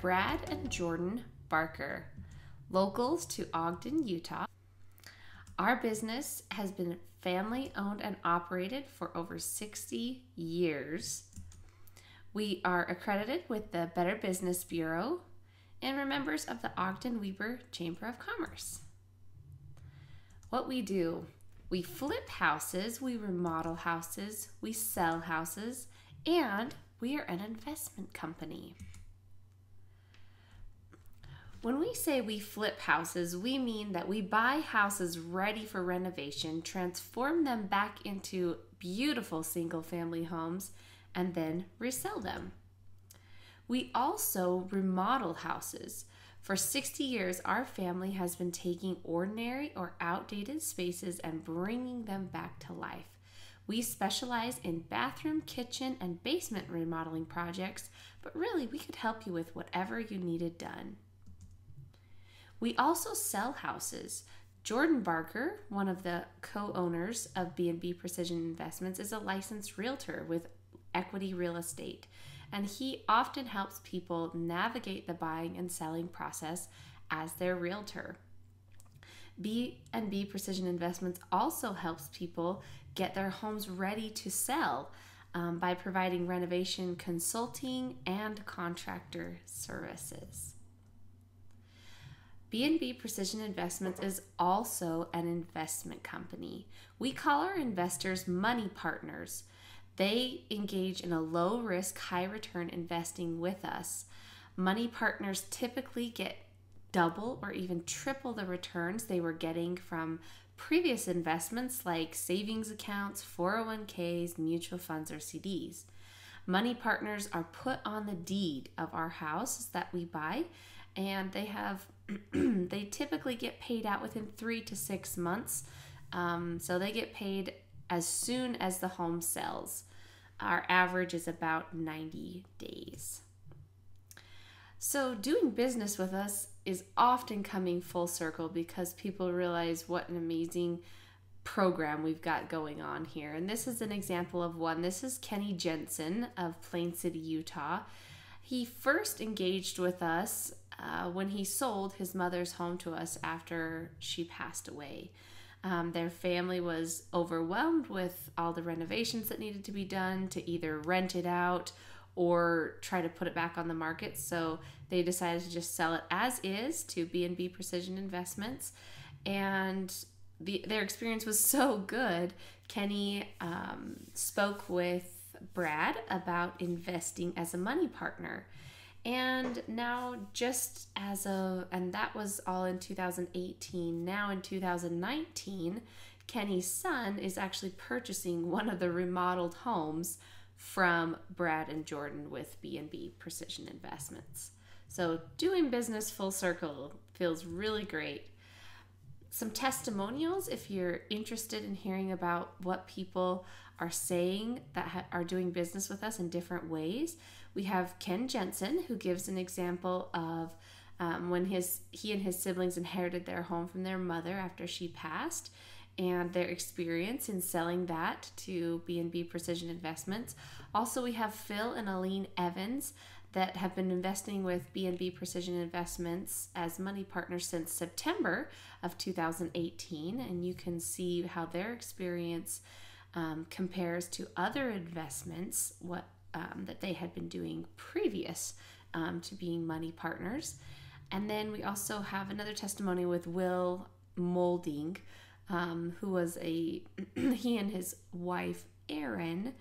Brad and Jordan Barker, locals to Ogden, Utah. Our business has been family owned and operated for over 60 years. We are accredited with the Better Business Bureau and we're members of the Ogden Weber Chamber of Commerce. What we do we flip houses, we remodel houses, we sell houses, and we are an investment company. When we say we flip houses, we mean that we buy houses ready for renovation, transform them back into beautiful single family homes, and then resell them. We also remodel houses. For 60 years, our family has been taking ordinary or outdated spaces and bringing them back to life. We specialize in bathroom, kitchen, and basement remodeling projects, but really we could help you with whatever you needed done. We also sell houses. Jordan Barker, one of the co-owners of B&B Precision Investments, is a licensed realtor with Equity Real Estate, and he often helps people navigate the buying and selling process as their realtor. B&B Precision Investments also helps people get their homes ready to sell um, by providing renovation consulting and contractor services. B&B Precision Investments is also an investment company. We call our investors money partners. They engage in a low risk, high return investing with us. Money partners typically get double or even triple the returns they were getting from previous investments like savings accounts, 401ks, mutual funds, or CDs. Money partners are put on the deed of our house that we buy, and they have they typically get paid out within three to six months. Um, so they get paid as soon as the home sells. Our average is about 90 days. So, doing business with us is often coming full circle because people realize what an amazing program we've got going on here. And this is an example of one. This is Kenny Jensen of Plain City, Utah. He first engaged with us uh, when he sold his mother's home to us after she passed away. Um, their family was overwhelmed with all the renovations that needed to be done to either rent it out or try to put it back on the market. So they decided to just sell it as is to B&B Precision Investments. And the, their experience was so good. Kenny um, spoke with Brad about investing as a money partner. And now, just as of, and that was all in 2018. Now in 2019, Kenny's son is actually purchasing one of the remodeled homes from Brad and Jordan with B&B Precision Investments. So doing business full circle feels really great. Some testimonials if you're interested in hearing about what people are saying that ha- are doing business with us in different ways. We have Ken Jensen, who gives an example of um, when his he and his siblings inherited their home from their mother after she passed, and their experience in selling that to B&B Precision Investments. Also, we have Phil and Aline Evans that have been investing with B&B Precision Investments as money partners since September of 2018, and you can see how their experience um, compares to other investments what um, that they had been doing previous um, to being money partners. And then we also have another testimony with Will Molding, um, who was a he and his wife Erin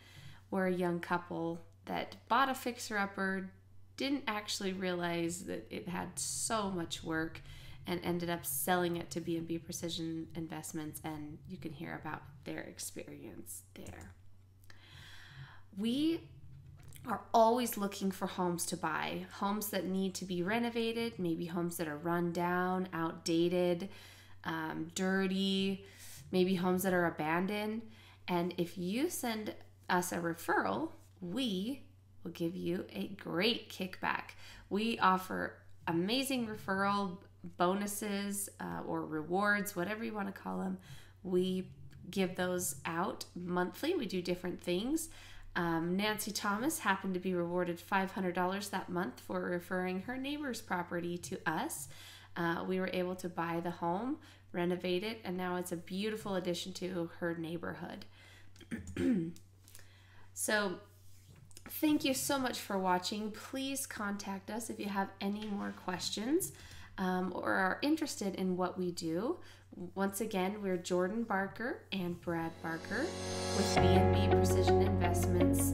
were a young couple that bought a fixer upper, didn't actually realize that it had so much work and ended up selling it to B&B Precision Investments and you can hear about their experience there. We are always looking for homes to buy, homes that need to be renovated, maybe homes that are run down, outdated, um, dirty, maybe homes that are abandoned. And if you send us a referral, we will give you a great kickback. We offer amazing referral bonuses uh, or rewards, whatever you want to call them. We give those out monthly. We do different things. Um, Nancy Thomas happened to be rewarded $500 that month for referring her neighbor's property to us. Uh, we were able to buy the home, renovate it, and now it's a beautiful addition to her neighborhood. so, thank you so much for watching. Please contact us if you have any more questions um, or are interested in what we do. Once again, we're Jordan Barker and Brad Barker with B&B Precision Investments.